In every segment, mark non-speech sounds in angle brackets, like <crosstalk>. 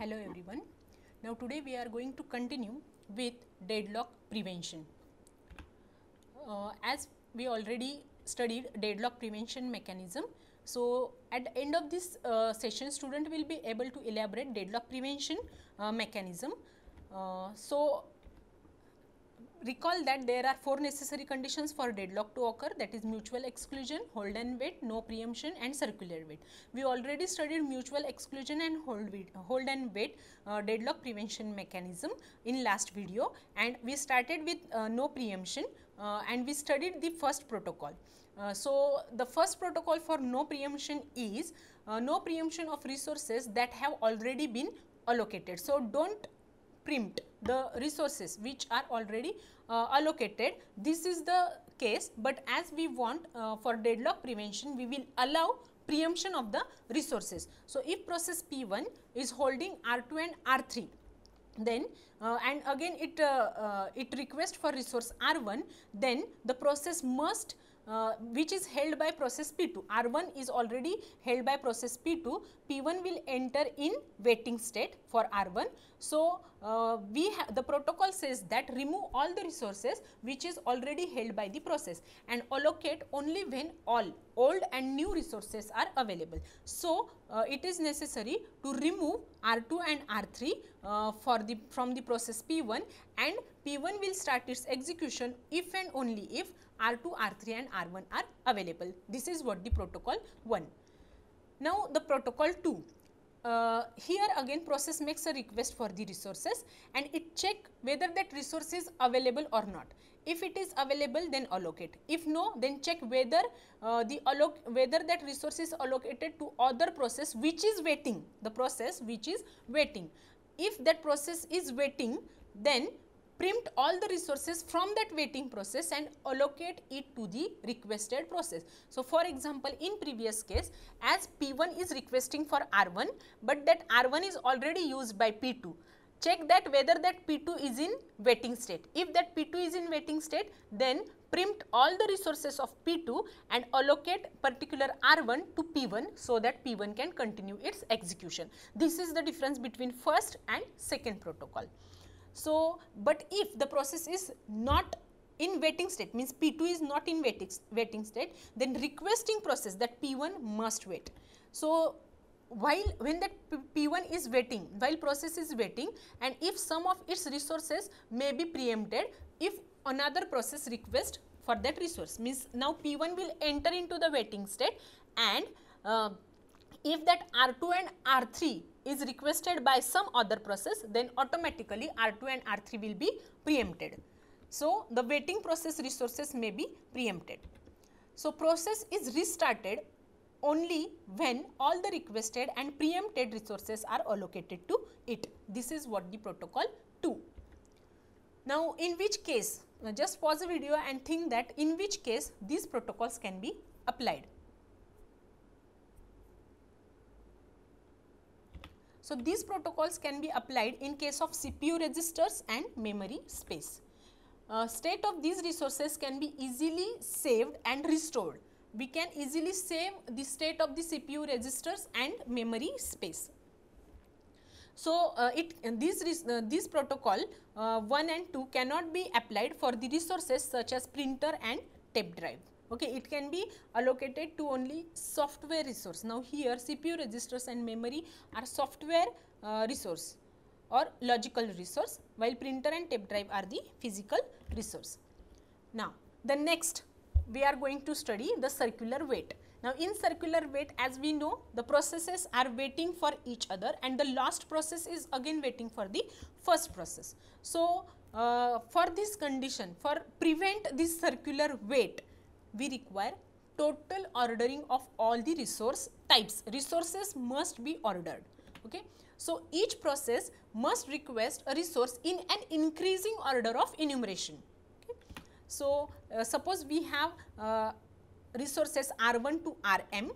Hello everyone. Now today we are going to continue with deadlock prevention. Uh, as we already studied deadlock prevention mechanism, so at the end of this uh, session student will be able to elaborate deadlock prevention uh, mechanism. Uh, so recall that there are four necessary conditions for deadlock to occur that is mutual exclusion, hold and wait, no preemption and circular wait. We already studied mutual exclusion and hold, hold and wait uh, deadlock prevention mechanism in last video and we started with uh, no preemption uh, and we studied the first protocol. Uh, so, the first protocol for no preemption is uh, no preemption of resources that have already been allocated. So, do not preempt the resources which are already uh, allocated. This is the case, but as we want uh, for deadlock prevention, we will allow preemption of the resources. So, if process P1 is holding R2 and R3, then uh, and again it uh, uh, it request for resource R1, then the process must uh, which is held by process P2. R1 is already held by process P2, P1 will enter in waiting state for R1. So, uh, we the protocol says that remove all the resources which is already held by the process and allocate only when all old and new resources are available. So, uh, it is necessary to remove R2 and R3 uh, for the from the process P1 and P1 will start its execution if and only if R2, R3 and R1 are available. This is what the protocol 1. Now, the protocol 2. Uh, here again process makes a request for the resources and it check whether that resource is available or not. If it is available then allocate. If no then check whether uh, the alloc whether that resource is allocated to other process which is waiting the process which is waiting. If that process is waiting then preempt all the resources from that waiting process and allocate it to the requested process. So, for example, in previous case as P1 is requesting for R1, but that R1 is already used by P2, check that whether that P2 is in waiting state. If that P2 is in waiting state, then preempt all the resources of P2 and allocate particular R1 to P1 so that P1 can continue its execution. This is the difference between first and second protocol. So, but if the process is not in waiting state means P2 is not in waiting, waiting state then requesting process that P1 must wait. So, while when that P1 is waiting while process is waiting and if some of its resources may be preempted if another process request for that resource means now P1 will enter into the waiting state and uh, if that R2 and R3 is requested by some other process then automatically R2 and R3 will be preempted. So, the waiting process resources may be preempted. So, process is restarted only when all the requested and preempted resources are allocated to it. This is what the protocol 2. Now, in which case, just pause the video and think that in which case these protocols can be applied. So, these protocols can be applied in case of CPU registers and memory space. Uh, state of these resources can be easily saved and restored. We can easily save the state of the CPU registers and memory space. So, uh, it these, uh, this protocol uh, 1 and 2 cannot be applied for the resources such as printer and tape drive okay it can be allocated to only software resource. Now here cpu registers and memory are software uh, resource or logical resource while printer and tape drive are the physical resource. Now the next we are going to study the circular wait now in circular wait as we know the processes are waiting for each other and the last process is again waiting for the first process. So uh, for this condition for prevent this circular wait we require total ordering of all the resource types. Resources must be ordered. Okay. So, each process must request a resource in an increasing order of enumeration. Okay. So, uh, suppose we have uh, resources R1 to Rm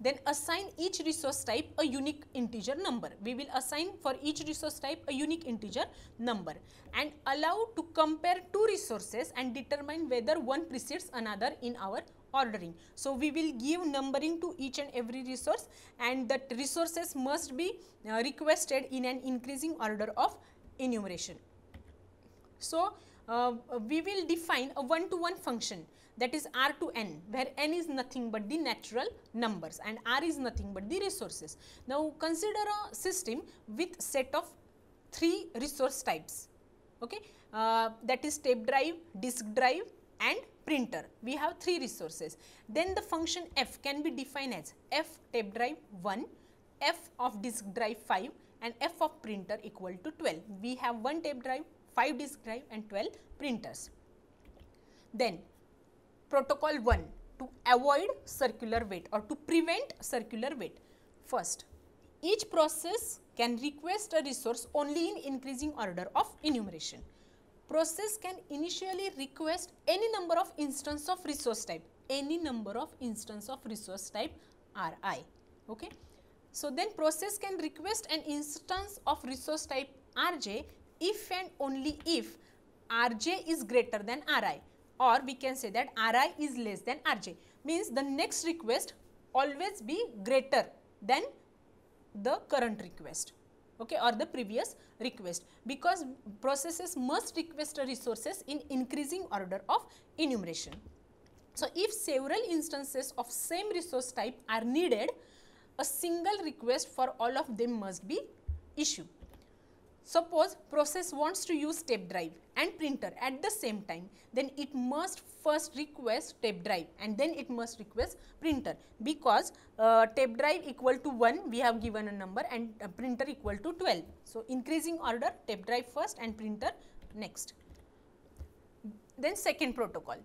then assign each resource type a unique integer number. We will assign for each resource type a unique integer number and allow to compare two resources and determine whether one precedes another in our ordering. So, we will give numbering to each and every resource and the resources must be uh, requested in an increasing order of enumeration. So, we will define a one to one function that is r to n where n is nothing but the natural numbers and r is nothing but the resources. Now, consider a system with set of three resource types okay uh, that is tape drive, disk drive and printer. We have three resources. Then the function f can be defined as f tape drive 1, f of disk drive 5 and f of printer equal to 12. We have one tape drive, 5 disk drive and 12 printers. Then protocol 1 to avoid circular wait or to prevent circular wait. First, each process can request a resource only in increasing order of enumeration. Process can initially request any number of instance of resource type, any number of instance of resource type Ri. Okay. So, then process can request an instance of resource type Rj if and only if Rj is greater than Ri or we can say that Ri is less than Rj means the next request always be greater than the current request okay or the previous request because processes must request resources in increasing order of enumeration. So, if several instances of same resource type are needed a single request for all of them must be issued. Suppose process wants to use tape drive and printer at the same time, then it must first request tape drive and then it must request printer because uh, tape drive equal to 1 we have given a number and uh, printer equal to 12. So, increasing order tape drive first and printer next. Then second protocol,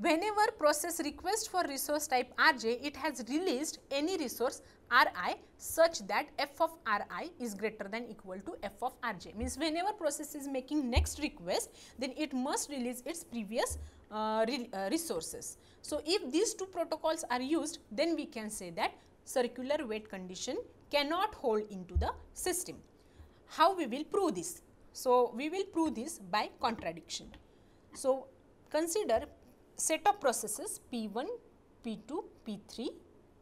whenever process request for resource type Rj, it has released any resource Ri such that f of Ri is greater than equal to f of Rj. Means whenever process is making next request, then it must release its previous uh, re uh, resources. So, if these two protocols are used, then we can say that circular wait condition cannot hold into the system. How we will prove this? So, we will prove this by contradiction. So, consider set of processes P1, P2, P3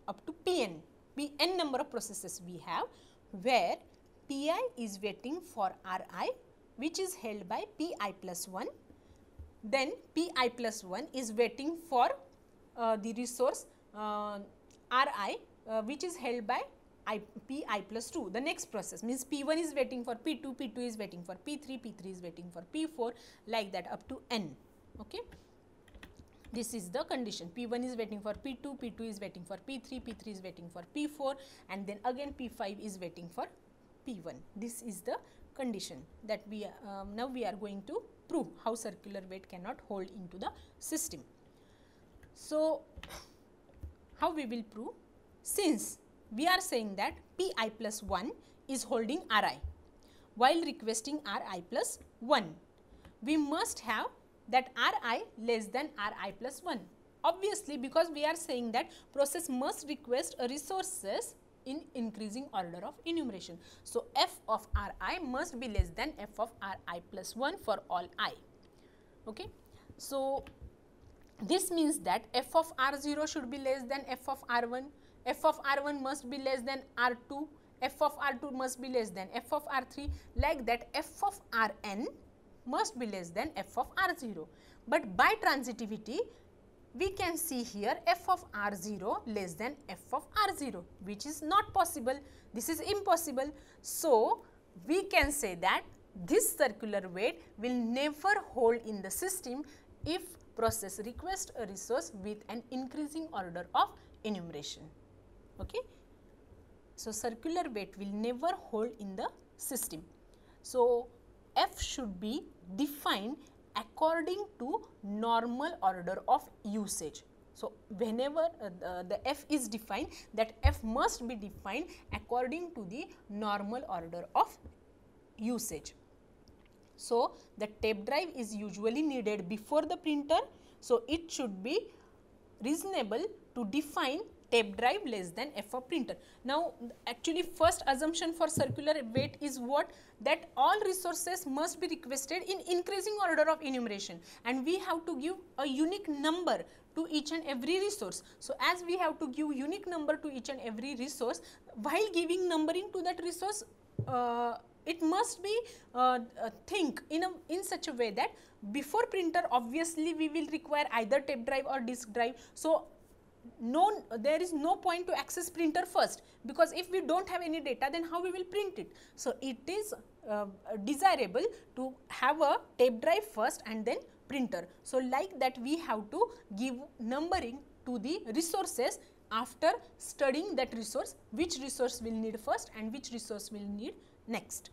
up to Pn be n number of processes we have where Pi is waiting for Ri which is held by Pi plus 1 then Pi plus 1 is waiting for uh, the resource uh, Ri uh, which is held by I, Pi plus 2 the next process means P1 is waiting for P2, P2 is waiting for P3, P3 is waiting for P4 like that up to n. Okay. This is the condition P1 is waiting for P2, P2 is waiting for P3, P3 is waiting for P4 and then again P5 is waiting for P1. This is the condition that we um, now we are going to prove how circular wait cannot hold into the system. So, <coughs> how we will prove? Since we are saying that Pi plus 1 is holding Ri while requesting Ri plus 1, we must have that Ri less than Ri plus 1. Obviously, because we are saying that process must request resources in increasing order of enumeration. So, f of Ri must be less than f of Ri plus 1 for all i. Okay. So, this means that f of R0 should be less than f of R1, f of R1 must be less than R2, f of R2 must be less than f of R3 like that f of Rn must be less than f of R0. But by transitivity, we can see here f of R0 less than f of R0 which is not possible. This is impossible. So, we can say that this circular wait will never hold in the system if process request a resource with an increasing order of enumeration. Okay? So, circular wait will never hold in the system. So, f should be defined according to normal order of usage. So, whenever uh, the, the, f is defined that f must be defined according to the normal order of usage. So, the tape drive is usually needed before the printer. So, it should be reasonable to define tape drive less than f of printer. Now, actually first assumption for circular wait is what that all resources must be requested in increasing order of enumeration and we have to give a unique number to each and every resource. So, as we have to give unique number to each and every resource while giving numbering to that resource uh, it must be uh, uh, think in a in such a way that before printer obviously we will require either tape drive or disk drive. So, no there is no point to access printer first because if we do not have any data then how we will print it. So, it is uh, desirable to have a tape drive first and then printer. So, like that we have to give numbering to the resources after studying that resource which resource will need first and which resource will need next.